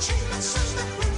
Change my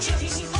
change.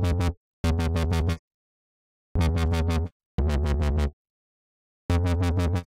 Thank you.